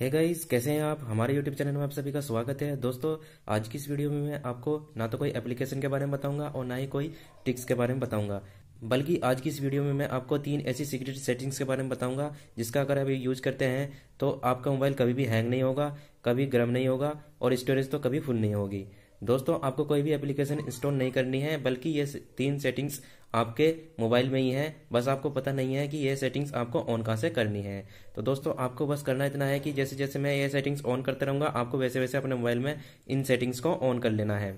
है गाइस कैसे हैं आप? हमारे यूट्यूब चैनल में आप सभी का स्वागत है। दोस्तों, आज की इस वीडियो में मैं आपको ना तो कोई एप्लीकेशन के बारे में बताऊँगा और ना ही कोई टिक्स के बारे में बताऊँगा। बल्कि आज की इस वीडियो में मैं आपको तीन ऐसी सिक्योरिटी सेटिंग्स के बारे में बताऊँगा, जिसका अगर आप यूज़ करते हैं तो आपका मोबाइल कभी भी हैंग नहीं होगा, कभी गर्म नहीं होगा और स्टोरेज तो कभी फुल नहीं होगी। दोस्तों, आपको कोई भी एप्लीकेशन इंस्टॉल नहीं करनी है, बल्कि ये तीन सेटिंग्स आपके मोबाइल में ही है, बस आपको पता नहीं है कि ये सेटिंग्स आपको ऑन कहाँ से करनी है। तो दोस्तों, आपको बस करना इतना है कि जैसे जैसे मैं ये सेटिंग्स ऑन करते रहूँगा, आपको वैसे वैसे अपने मोबाइल में इन सेटिंग्स को ऑन कर लेना है।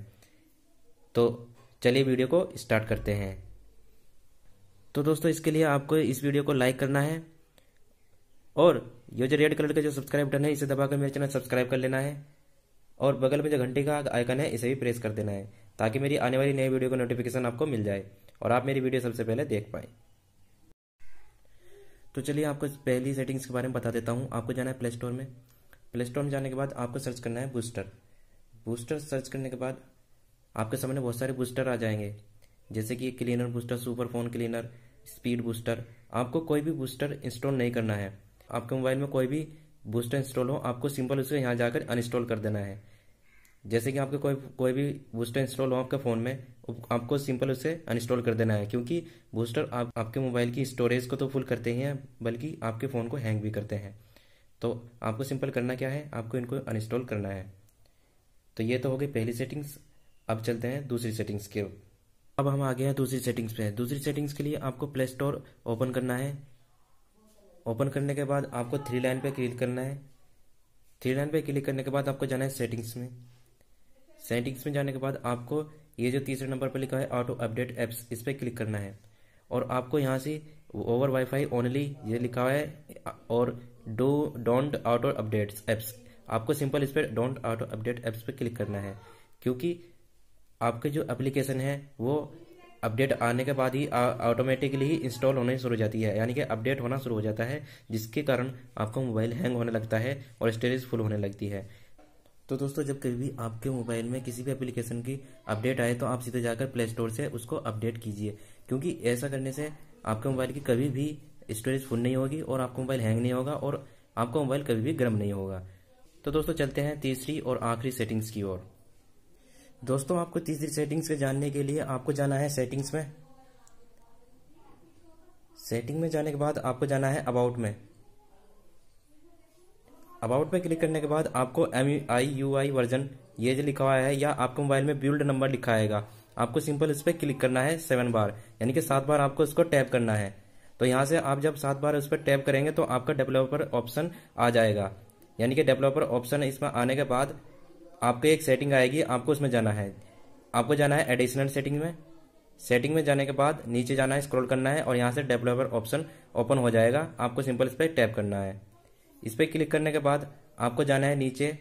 तो चलिए वीडियो को स्टार्ट करते हैं। तो दोस्तों, इसके लिए आपको इस वीडियो को लाइक करना है और ये जो रेड कलर का जो सब्सक्राइब बटन है, इसे दबाकर मेरे चैनल सब्सक्राइब कर लेना है और बगल में जो घंटे का आइकन है, इसे भी प्रेस कर देना है। ताकि मेरी आने वाली नई वीडियो का नोटिफिकेशन आपको मिल जाए और आप मेरी वीडियो सबसे पहले देख पाए। तो चलिए आपको पहली सेटिंग्स के बारे में बता देता हूँ। आपको जाना है प्ले स्टोर में। प्ले स्टोर में जाने के बाद आपको सर्च करना है बूस्टर बूस्टर सर्च करने के बाद आपके सामने बहुत सारे बूस्टर आ जाएँगे। जैसे कि cleaner booster super phone cleaner speed booster आपको कोई भी बूस्टर इंस्टॉल नहीं करना है। आपके मोबाइल में कोई भी बूस्टर इंस्टॉल हो, आपको सिंपल उसे यहाँ जाकर अनइंस्टॉल कर देना है। जैसे कि आपके कोई कोई भी बूस्टर इंस्टॉल हो आपके फ़ोन में आपको सिंपल उसे अनइंस्टॉल कर देना है, क्योंकि बूस्टर आप, आपके मोबाइल की स्टोरेज को तो फुल करते ही हैं, बल्कि आपके फ़ोन को हैंग भी करते हैं। तो आपको सिंपल करना क्या है? आपको इनको अनइंस्टॉल करना है। तो ये तो हो गई पहली सेटिंग्स अब चलते हैं दूसरी सेटिंग्स के अब हम आ गए हैं दूसरी सेटिंग्स पे। दूसरी सेटिंग्स के लिए आपको प्ले स्टोर ओपन करना है। ओपन करने के बाद आपको थ्री लाइन पे क्लिक करना है। थ्री लाइन पे क्लिक करने के बाद आपको जाना है सेटिंग्स में। सेटिंग्स में जाने के बाद आपको ये जो तीसरे नंबर पर लिखा है ऑटो अपडेट एप्स इस पर क्लिक करना है। और आपको यहाँ से ओवर वाईफाई ओनली ये लिखा है, और do don't auto updates apps आपको सिंपल इस पर डोंट ऑटो अपडेट एप्स पर क्लिक करना है, क्योंकि आपके जो एप्लीकेशन है, वो अपडेट आने के बाद ही ऑटोमेटिकली ही इंस्टॉल होने शुरू हो जाती है। यानी कि अपडेट होना शुरू हो जाता है, जिसके कारण आपका मोबाइल हैंग होने लगता है और स्टोरेज फुल होने लगती है। तो दोस्तों, जब कभी भी आपके मोबाइल में किसी भी एप्लीकेशन की अपडेट आए तो आप सीधे जाकर प्ले स्टोर से उसको अपडेट कीजिए। क्योंकि ऐसा करने से आपके मोबाइल की कभी भी स्टोरेज फुल नहीं होगी और आपका मोबाइल हैंग नहीं होगा और आपका मोबाइल कभी भी गर्म नहीं होगा। तो दोस्तों, चलते हैं तीसरी और आखिरी सेटिंग्स की ओर। दोस्तों, आपको तीसरी सेटिंग्स के जानने के लिए आपको जाना है सेटिंग्स में। सेटिंग में जाने के बाद आपको जाना है अबाउट में। अबाउट पे क्लिक करने के बाद आपको M I U I version ये जो लिखा हुआ है, या आपके मोबाइल में बिल्ड नंबर लिखा आएगा आपको सिंपल इस पर क्लिक करना है सेवन बार यानी कि सात बार आपको इसको टैप करना है। तो यहाँ से आप जब सात बार उस पर टैप करेंगे तो आपका डेवलपर ऑप्शन आ जाएगा। यानी कि डेवलपर ऑप्शन इसमें आने के बाद आपको एक सेटिंग आएगी, आपको उसमें जाना है। आपको जाना है एडिशनल सेटिंग में। सेटिंग में जाने के बाद नीचे जाना है स्क्रॉल करना है, और यहाँ से डेवलपर ऑप्शन ओपन हो जाएगा। आपको सिंपल इस पर टैप करना है। इस पर क्लिक करने के बाद आपको जाना है नीचे,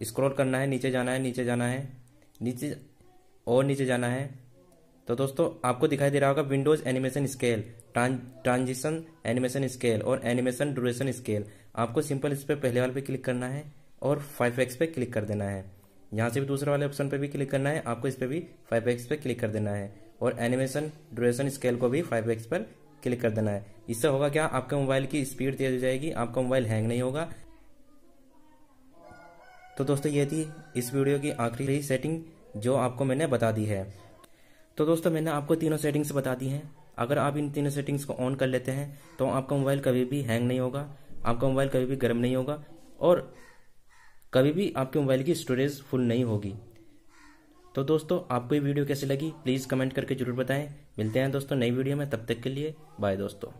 स्क्रॉल करना है, नीचे जाना है, नीचे जाना है, नीचे और नीचे जाना है। तो दोस्तों, आपको दिखाई दे रहा होगा windows animation scale transition animation scale और एनिमेशन ड्यूरेशन स्केल आपको सिंपल इस पर पहले वाले पे क्लिक करना है और फाइव एक्स पे क्लिक कर देना है। यहाँ से भी दूसरे वाले ऑप्शन पे भी क्लिक करना है, आपको इस पर भी फाइव एक्स पे क्लिक कर देना है और एनिमेशन ड्यूरेशन स्केल को भी फाइव एक्स पर क्लिक कर देना है। इससे होगा क्या? आपके मोबाइल की स्पीड तेज हो जाएगी, आपका मोबाइल हैंग नहीं होगा। तो दोस्तों, ये थी इस वीडियो की आखिरी सेटिंग जो आपको मैंने बता दी है। तो दोस्तों, मैंने आपको तीनों सेटिंग्स बता दी हैं। अगर आप इन तीनों सेटिंग्स को ऑन कर लेते हैं तो आपका मोबाइल कभी भी हैंग नहीं होगा, आपका मोबाइल कभी भी गर्म नहीं होगा, और कभी भी आपके मोबाइल की स्टोरेज फुल नहीं होगी। तो दोस्तों, आपको ये वीडियो कैसी लगी? प्लीज़ कमेंट करके ज़रूर बताएँ। मिलते हैं दोस्तों नई वीडियो में। तब तक के लिए बाय दोस्तों।